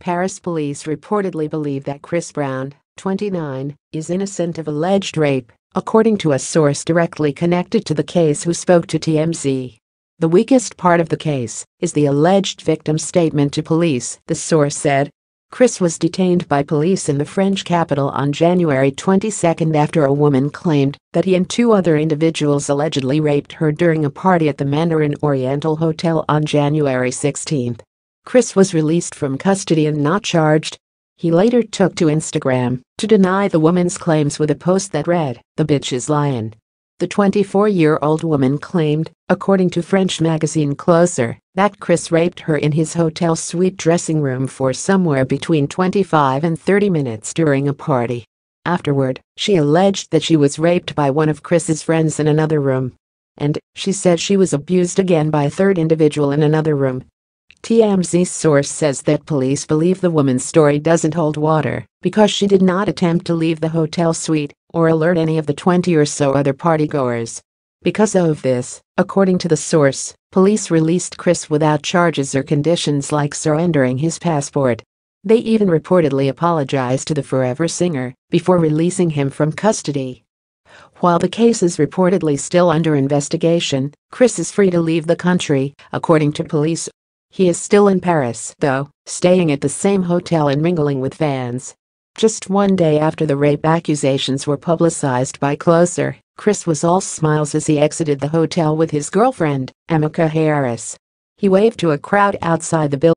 Paris police reportedly believe that Chris Brown, 29, is innocent of alleged rape, according to a source directly connected to the case who spoke to TMZ. The weakest part of the case is the alleged victim's statement to police, the source said. Chris was detained by police in the French capital on January 22 after a woman claimed that he and two other individuals allegedly raped her during a party at the Mandarin Oriental Hotel on January 16. Chris was released from custody and not charged. He later took to Instagram to deny the woman's claims with a post that read, The bitch is lying. The 24-year-old woman claimed, according to French magazine Closer, that Chris raped her in his hotel suite dressing room for somewhere between 25 and 30 minutes during a party. Afterward, she alleged that she was raped by one of Chris's friends in another room. And, she said she was abused again by a third individual in another room. TMZ's source says that police believe the woman's story doesn't hold water because she did not attempt to leave the hotel suite or alert any of the 20 or so other partygoers. Because of this, according to the source, police released Chris without charges or conditions like surrendering his passport. They even reportedly apologized to the Forever singer before releasing him from custody. While the case is reportedly still under investigation, Chris is free to leave the country, according to police he is still in Paris, though, staying at the same hotel and mingling with fans. Just one day after the rape accusations were publicized by Closer, Chris was all smiles as he exited the hotel with his girlfriend, Ammika Harris. He waved to a crowd outside the building